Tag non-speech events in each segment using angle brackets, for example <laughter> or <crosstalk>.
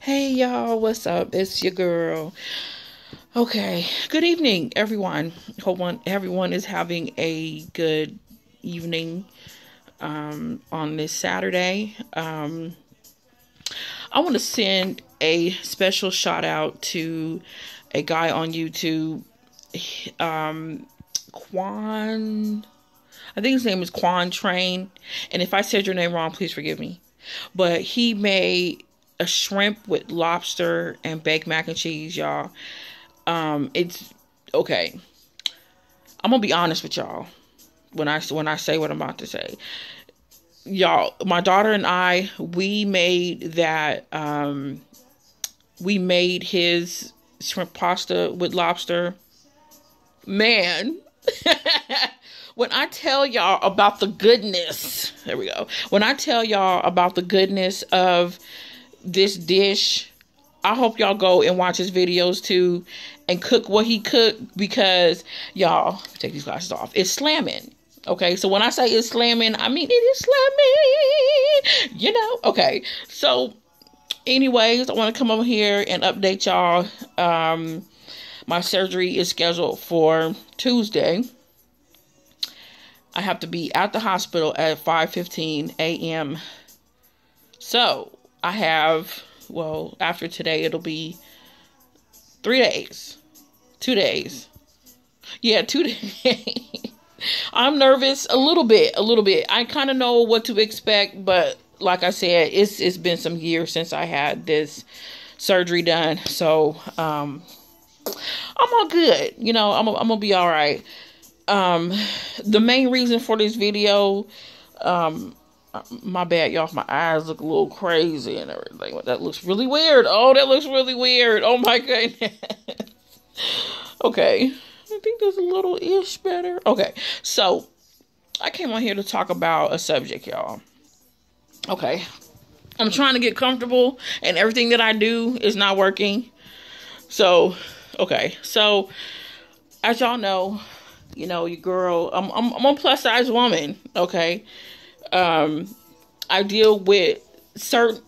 Hey y'all, what's up? It's your girl. Okay, good evening, everyone. Hope one, everyone is having a good evening um, on this Saturday. Um, I want to send a special shout out to a guy on YouTube, um, Quan. I think his name is Quan Train, and if I said your name wrong, please forgive me. But he made a shrimp with lobster and baked mac and cheese, y'all. Um, it's okay. I'm gonna be honest with y'all when I when I say what I'm about to say. Y'all, my daughter and I, we made that. Um, we made his shrimp pasta with lobster. Man. <laughs> when I tell y'all about the goodness, there we go. When I tell y'all about the goodness of this dish. I hope y'all go and watch his videos too and cook what he cooked because y'all take these glasses off. It's slamming. Okay, so when I say it's slamming, I mean it is slamming. You know, okay. So, anyways, I want to come over here and update y'all. Um, my surgery is scheduled for Tuesday. I have to be at the hospital at 5:15 a.m. So, I have, well, after today, it'll be three days, two days. Yeah, two <laughs> days. I'm nervous a little bit, a little bit. I kind of know what to expect, but like I said, it's it's been some years since I had this surgery done, so um, I'm all good. You know, I'm I'm gonna be all right. Um, the main reason for this video, um, my bad, y'all. My eyes look a little crazy and everything. That looks really weird. Oh, that looks really weird. Oh my goodness. <laughs> okay. I think there's a little ish better. Okay. So I came on here to talk about a subject, y'all. Okay. I'm trying to get comfortable and everything that I do is not working. So, okay. So as y'all know, you know, your girl, I'm I'm, I'm a plus size woman, okay? Um, I deal with certain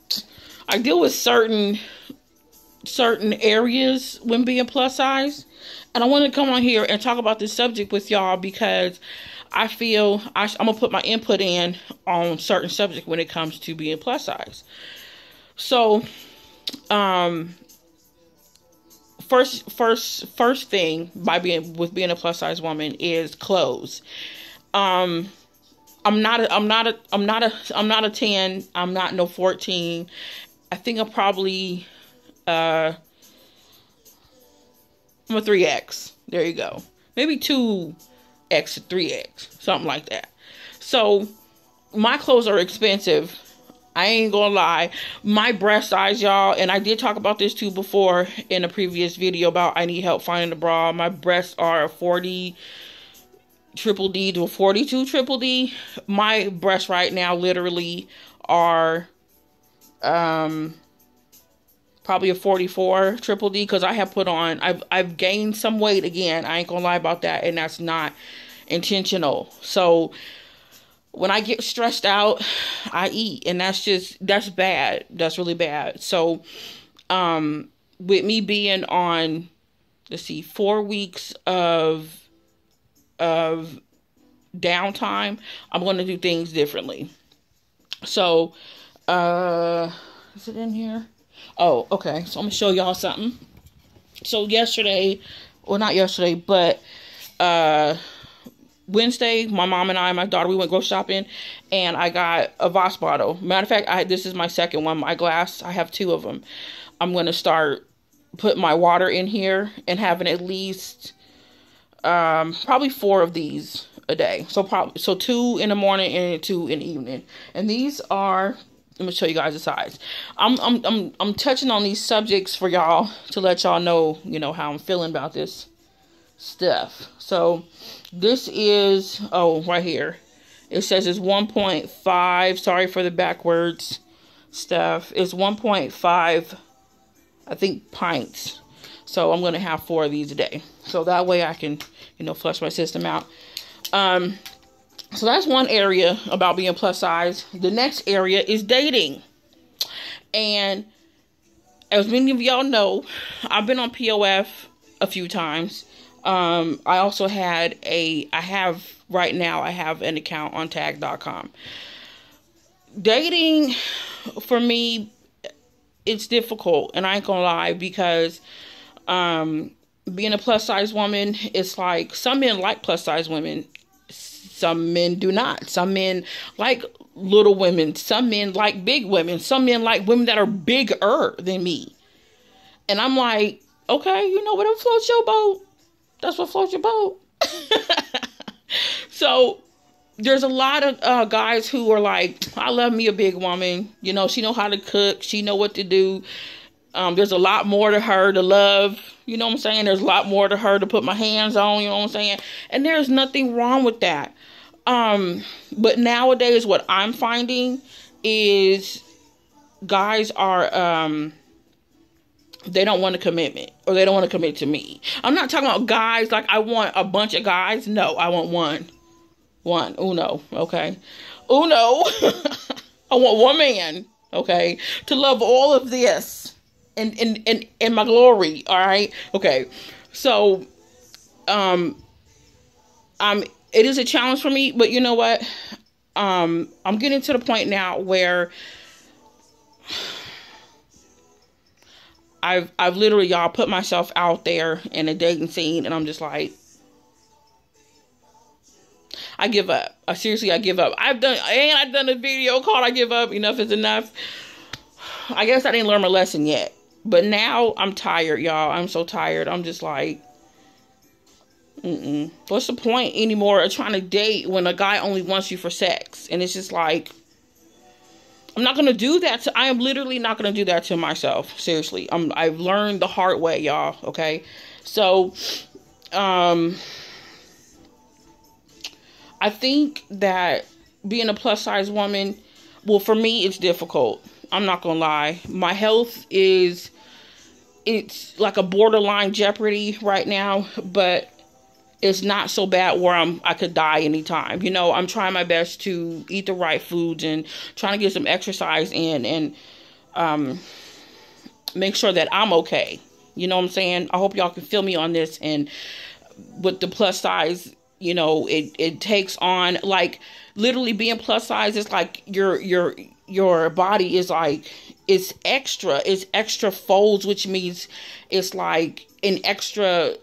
I deal with certain certain areas when being plus size. And I want to come on here and talk about this subject with y'all because I feel I, am gonna put my input in on certain subject when it comes to being plus size. So, um, first, first, first thing by being with being a plus size woman is clothes. Um, I'm not a, I'm not a I'm not a I'm not a 10. I'm not no 14. I think I'm probably uh I'm a 3X. There you go. Maybe 2X to 3X, something like that. So my clothes are expensive. I ain't gonna lie. My breast size, y'all, and I did talk about this too before in a previous video about I need help finding a bra. My breasts are 40 triple D to a 42 triple D. My breasts right now literally are um probably a 44 triple D because I have put on I've I've gained some weight again. I ain't gonna lie about that, and that's not intentional. So when I get stressed out, I eat, and that's just that's bad. That's really bad. So um with me being on let's see, four weeks of of downtime, I'm going to do things differently. So, uh, is it in here? Oh, okay. So I'm going to show y'all something. So yesterday, well, not yesterday, but, uh, Wednesday, my mom and I, my daughter, we went go shopping, and I got a Voss bottle. Matter of fact, I this is my second one. My glass, I have two of them. I'm gonna start putting my water in here and having at least um, probably four of these a day. So probably so two in the morning and two in the evening. And these are let me show you guys the size. I'm I'm I'm I'm touching on these subjects for y'all to let y'all know, you know, how I'm feeling about this stuff. So this is oh right here. It says it's 1.5. Sorry for the backwards stuff. It's 1.5 I think pints. So I'm going to have four of these a day. So that way I can, you know, flush my system out. Um, so that's one area about being plus size. The next area is dating. And as many of y'all know, I've been on POF a few times. Um, I also had a, I have right now, I have an account on tag.com. Dating for me, it's difficult, and I ain't gonna lie because um, being a plus size woman, it's like some men like plus size women, some men do not. Some men like little women, some men like big women, some men like women that are bigger than me. And I'm like, okay, you know what floats your boat? That's what floats your boat. <laughs> so there's a lot of uh, guys who are like, I love me a big woman. You know, she know how to cook. She know what to do. Um, there's a lot more to her to love. You know what I'm saying? There's a lot more to her to put my hands on. You know what I'm saying? And there's nothing wrong with that. Um, but nowadays, what I'm finding is guys are um they don't want a commitment or they don't want to commit to me. I'm not talking about guys like I want a bunch of guys. No, I want one. One. Uno. Okay. Uno. <laughs> I want one man. Okay. To love all of this and in in in my glory. All right. Okay. So um um it is a challenge for me, but you know what? Um I'm getting to the point now where <sighs> I've I've literally y'all put myself out there in a dating scene and I'm just like I give up. I seriously I give up. I've done and I've done a video called I give up. Enough is enough. <sighs> I guess I didn't learn my lesson yet. But now I'm tired, y'all. I'm so tired. I'm just like Mm-mm. What's the point anymore of trying to date when a guy only wants you for sex? And it's just like I'm not gonna do that. To, I am literally not gonna do that to myself. Seriously, I'm. I've learned the hard way, y'all. Okay, so, um, I think that being a plus size woman, well, for me, it's difficult. I'm not gonna lie. My health is, it's like a borderline jeopardy right now, but it's not so bad where I'm I could die anytime. You know, I'm trying my best to eat the right foods and trying to get some exercise in and um make sure that I'm okay. You know what I'm saying? I hope y'all can feel me on this and with the plus size, you know, it it takes on like literally being plus size is like your your your body is like it's extra, it's extra folds, which means it's like an extra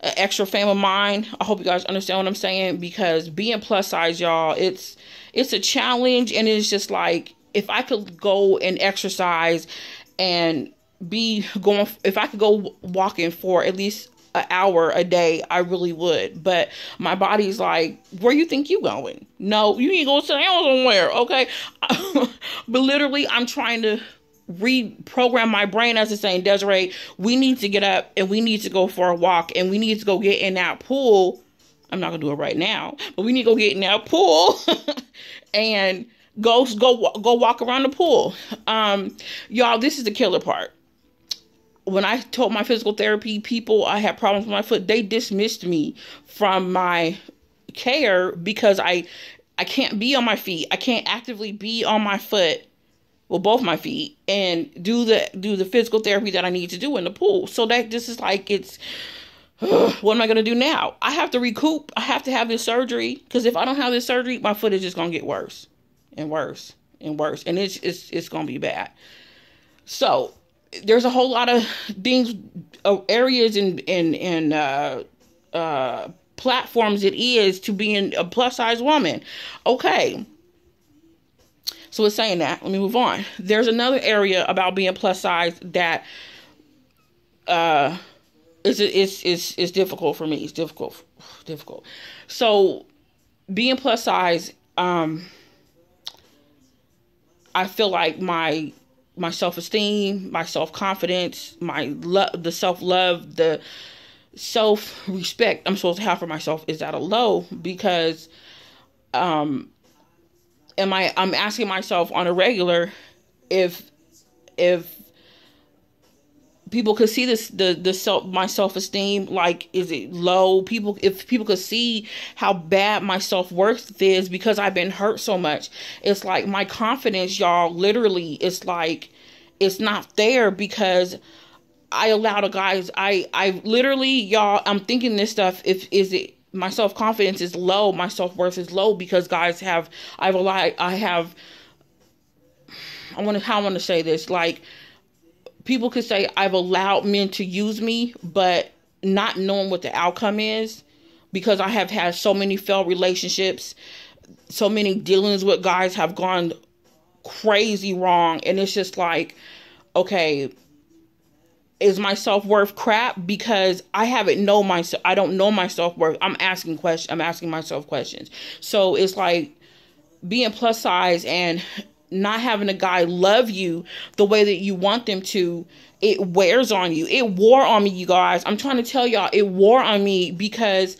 an extra frame of mind. I hope you guys understand what I'm saying because being plus size, y'all, it's it's a challenge and it's just like if I could go and exercise and be going if I could go walking for at least an hour a day, I really would. But my body's like, where you think you going? No, you need to go sit down somewhere, okay? <laughs> but literally, I'm trying to reprogram my brain as to saying, Desiree, we need to get up and we need to go for a walk and we need to go get in that pool. I'm not gonna do it right now, but we need to go get in that pool <laughs> and go go go walk around the pool. Um, y'all, this is the killer part. When I told my physical therapy people I had problems with my foot, they dismissed me from my care because I I can't be on my feet. I can't actively be on my foot well both my feet and do the do the physical therapy that I need to do in the pool. So that this is like it's <sighs> what am I gonna do now? I have to recoup. I have to have this surgery because if I don't have this surgery, my foot is just gonna get worse and worse and worse, and it's it's it's gonna be bad. So there's a whole lot of things, uh, areas and and and uh, uh, platforms it is to being a plus size woman. Okay, so it's saying that. Let me move on. There's another area about being plus size that uh is is is is difficult for me. It's difficult difficult. So being plus size um I feel like my my self-esteem, my self-confidence, my love, the self-love, the self-respect I'm supposed to have for myself is at a low because um am I I'm asking myself on a regular if if people could see this the the self my self-esteem like is it low? People if people could see how bad my self-worth is because I've been hurt so much it's like my confidence y'all literally it's like it's not there because I allowed the guys I I literally y'all I'm thinking this stuff if is it my self confidence is low, my self worth is low because guys have I've a lot I have I want to how I want to say this like people could say I've allowed men to use me, but not knowing what the outcome is because I have had so many failed relationships, so many dealings with guys have gone crazy wrong. And it's just like okay is my self-worth crap? Because i haven't know myself i don't know my self-worth. I'm asking questions i'm asking myself questions. So it's like being plus size and not having a guy love you the way that you want them to it wears on you it wore on me you guys i'm trying to tell y'all it wore on me because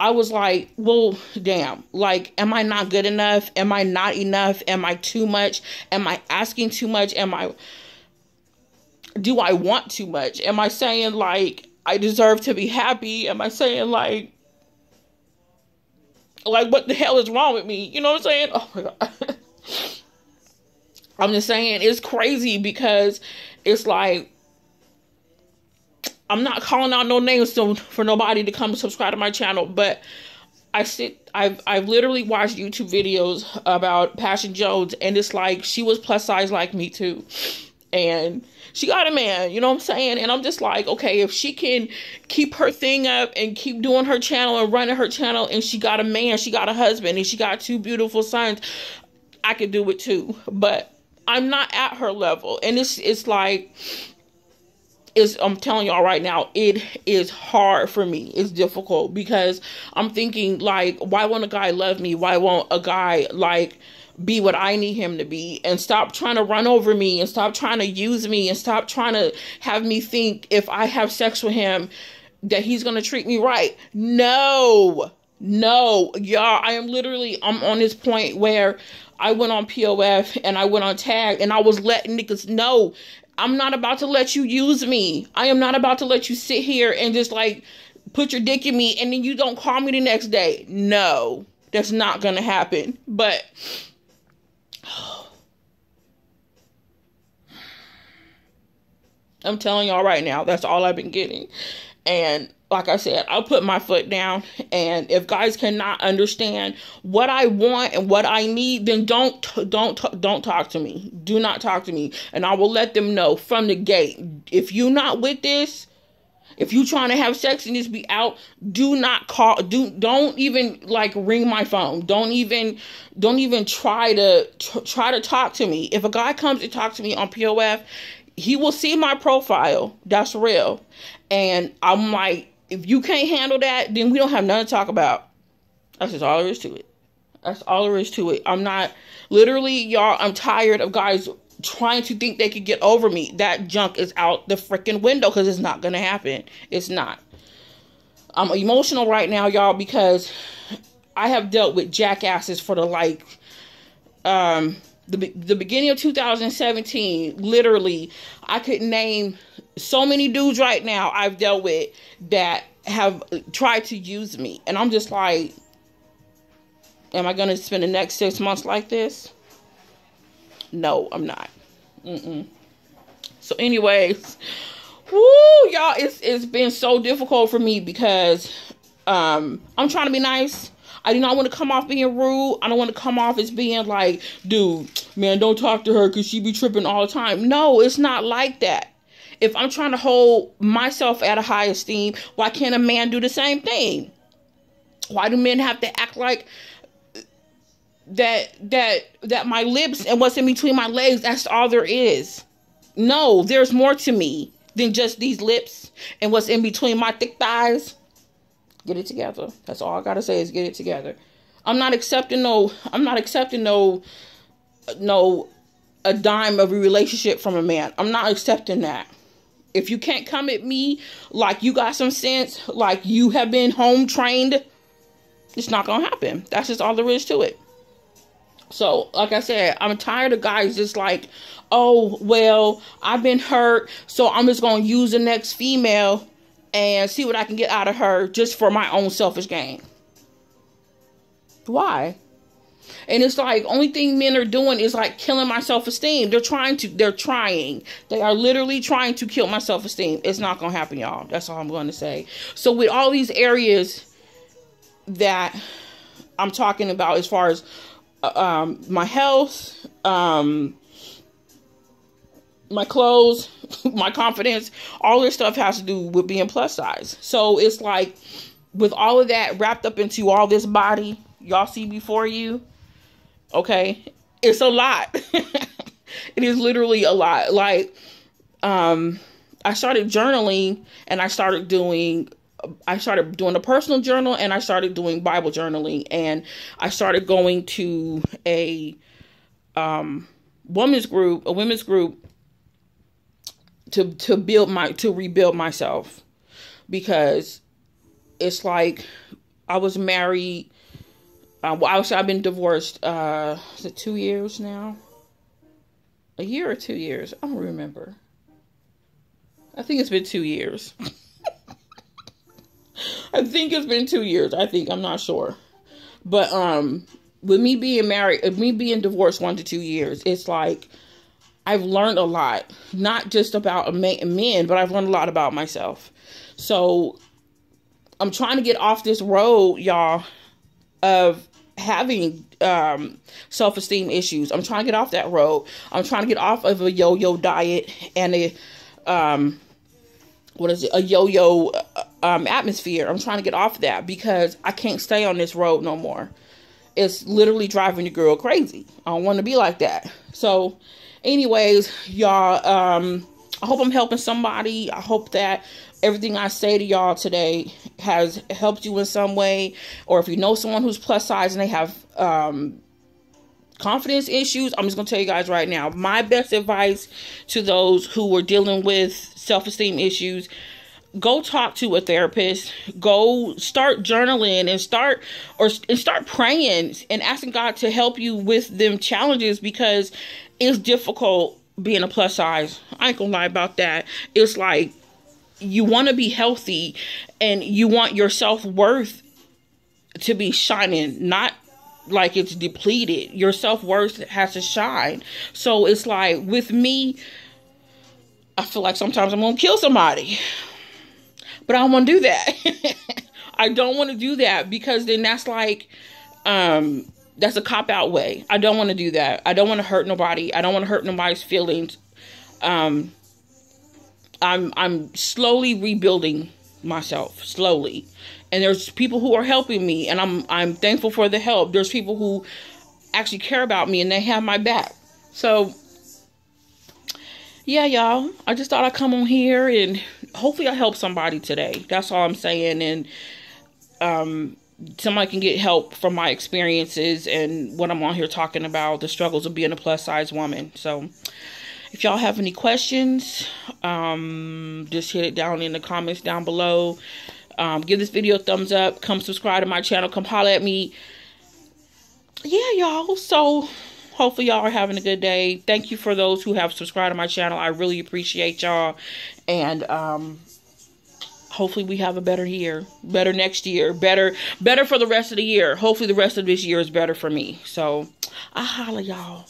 I was like, well, damn. Like, am I not good enough? Am I not enough? Am I too much? Am I asking too much? Am I. Do I want too much? Am I saying, like, I deserve to be happy? Am I saying, like. Like, what the hell is wrong with me? You know what I'm saying? Oh my God. <laughs> I'm just saying, it's crazy because it's like I'm not calling out no names so for nobody to come subscribe to my channel, but I sit I've I've literally watched YouTube videos about Passion Jones and it's like she was plus size like me too. And she got a man, you know what I'm saying? And I'm just like, okay, if she can keep her thing up and keep doing her channel and running her channel and she got a man, she got a husband and she got two beautiful sons, I could do it too. But I'm not at her level. And it's it's like is I'm telling y'all right now, it is hard for me. It's difficult because I'm thinking like, why won't a guy love me? Why won't a guy like be what I need him to be and stop trying to run over me and stop trying to use me and stop trying to have me think if I have sex with him that he's gonna treat me right. No, no, y'all, I am literally I'm on this point where I went on POF and I went on tag and I was letting niggas know I'm not about to let you use me. I am not about to let you sit here and just like put your dick in me and then you don't call me the next day. No, that's not to happen. But <sighs> I'm telling y'all right now, that's all I've been getting. And like I said, I'll put my foot down. And if guys cannot understand what I want and what I need, then don't don't don't talk to me. Do not talk to me, and I will let them know from the gate. If you're not with this, if you trying to have sex and just be out, do not call. Do don't even like ring my phone. Don't even don't even try to try to talk to me. If a guy comes to talk to me on POF, he will see my profile. That's real. And I'm like, if you can't handle that, then we don't have nothing to talk about. That's just all there is to it. That's all there is to it. I'm not literally, y'all, I'm tired of guys trying to think they could get over me. That junk is out the freaking window because it's not going to happen. It's not. I'm emotional right now, y'all, because I have dealt with jackasses for the like, um, the, the beginning of 2017, literally, I could name so many dudes right now I've dealt with that have tried to use me. And I'm just like, am I going to spend the next six months like this? No, I'm not. Mm-mm. So, anyways, whoo, y'all, it's it's been so difficult for me because um I'm trying to be nice. I do not want to come off being rude. I don't want to come off as being like, dude, man, don't talk to her because she be tripping all the time. No, it's not like that if I'm trying to hold myself at a high esteem, why can't a man do the same thing? Why do men have to act like that that that my lips and what's in between my legs that's all there is? No, there's more to me than just these lips and what's in between my thick thighs. Get it together. That's all I gotta say is get it together. I'm not accepting no. I'm not accepting no. No, a dime of a relationship from a man. I'm not accepting that if you can't come at me like you got some sense, like you have been home trained, it's not gonna happen. That's just all there is to it. So, like I said, I'm tired of guys just like, oh, well, I've been hurt, so I'm just gonna use the next female and see what I can get out of her just for my own selfish gain. Why? And it's like only thing men are doing is like killing my self-esteem. They're trying to they're trying. They are literally trying to kill my self-esteem. It's not going to happen, y'all. That's all I'm going to say. So with all these areas that I'm talking about as far as uh, um, my health, um, my clothes, <laughs> my confidence, all this stuff has to do with being plus size. So it's like with all of that wrapped up into all this body y'all see before you, okay, it's a lot. <laughs> it is literally a lot. Like, um, I started journaling and I started doing I started doing a personal journal and I started doing Bible journaling and I started going to a um women's group, a women's group to to build my to rebuild myself because it's like I was married. Uh, well, I I've been divorced. Uh, is it two years now? A year or two years? I don't remember. I think it's been two years. <laughs> I think it's been two years. I think I'm not sure, but um, with me being married, me being divorced one to two years, it's like I've learned a lot, not just about men, but I've learned a lot about myself. So I'm trying to get off this road, y'all, of having um, self esteem issues. I'm trying to get off that road. I'm trying to get off of a yo yo diet and a, um, what is it, a yo yo um, atmosphere. I'm trying to get off that because I can't stay on this road no more. It's literally driving the girl crazy. I don't want to be like that. So, anyways, y'all, um, I hope I'm helping somebody. I hope that everything I say to y'all today has helped you in some way. Or if you know someone who's plus size and they have um, confidence issues, I'm just to tell you guys right now. My best advice to those who are dealing with self esteem issues go talk to a therapist. Go start journaling and start or and start praying and asking god to help you with them challenges because it's difficult being a plus size. I ain't gonna lie about that. It's like you want to be healthy and you want your self-worth to be shining not like it's depleted your self-worth has to shine so it's like with me i feel like sometimes i'm gonna kill somebody but I don't want to do that. <laughs> I don't want to do that because then that's like, um, that's a cop out way. I don't want to do that. I don't want to hurt nobody. I don't want to hurt nobody's feelings. Um, I'm I'm slowly rebuilding myself slowly, and there's people who are helping me, and I'm I'm thankful for the help. There's people who actually care about me and they have my back. So yeah, y'all, I just thought I'd come on here and hopefully I help somebody today. That's all I'm saying. And um, somebody can get help from my experiences and what I'm on here talking about, the struggles of being a plus size woman. So if y'all have any questions, um, just hit it down in the comments down below. Um, give this video a thumbs up. Come subscribe to my channel. Come holler at me. Yeah, y'all. So hopefully y'all are having a good day thank you for those who have subscribed to my channel i really appreciate y'all and um hopefully we have a better year better next year better better for the rest of the year hopefully the rest of this year is better for me so i holla y'all